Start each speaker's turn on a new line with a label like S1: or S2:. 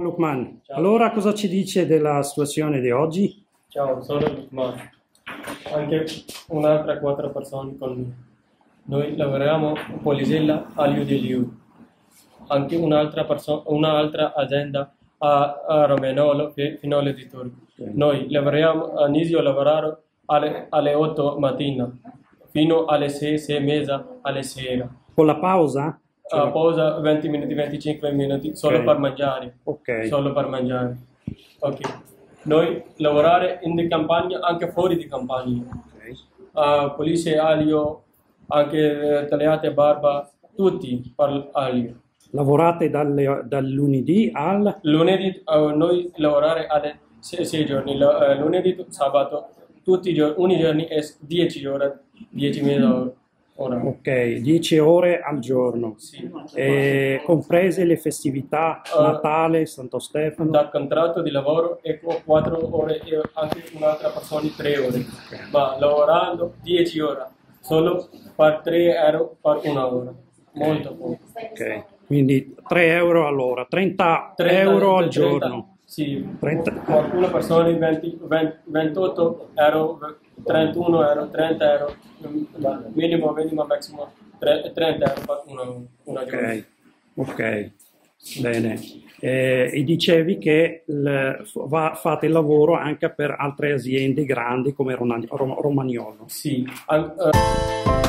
S1: Lukman,
S2: Ciao.
S1: allora cosa ci dice della situazione di oggi?
S2: Ciao, sono Lukman. Anche un'altra quattro persone con me. Noi lavoriamo in Polisella all'U di Liu. Anche un'altra, perso- un'altra azienda a, a Romagnolo, fi- Finale di Turco. Noi lavoriamo, inizio a lavorare alle, alle 8 mattina fino alle 6, 6 e mezza alle sera.
S1: Con la pausa?
S2: A pausa 20 minuti, 25 minuti solo
S1: Ok.
S2: per mangiare.
S1: Ok,
S2: solo per mangiare. Ok. Noi lavorare in campagna anche fuori di campagna. Uh, Polizia e Alio, anche eh, tagliate barba, tutti per Alio.
S1: lavorate dalle- dal lunedì al...
S2: Lunedì uh, noi lavorare alle 6 giorni, eh, lunedì, sabato, tutti i giorni, ogni giorno è 10 ore, 10 mezza ora.
S1: Ok, 10 ore al giorno,
S2: Sì.
S1: e comprese le festività,
S2: Eh,
S1: Natale, Santo Stefano.
S2: da contratto di lavoro e con 4 ore e anche un'altra persona 3 ore, ma lavorando 10 ore, solo per 3 euro per una ora, molto poco.
S1: Ok, quindi 3 euro all'ora, 30
S2: 30
S1: euro al
S2: 30,
S1: giorno.
S2: Sì,
S1: 30.
S2: qualcuna persona 20, 20, 28 euro, 31 euro, 30 euro, minimo, minimo, maximo 30 euro per una, una.
S1: Ok, ok, bene. Eh, e dicevi che il- va- fate il lavoro anche per altre aziende grandi come Romagnolo.
S2: Sì, an- eh,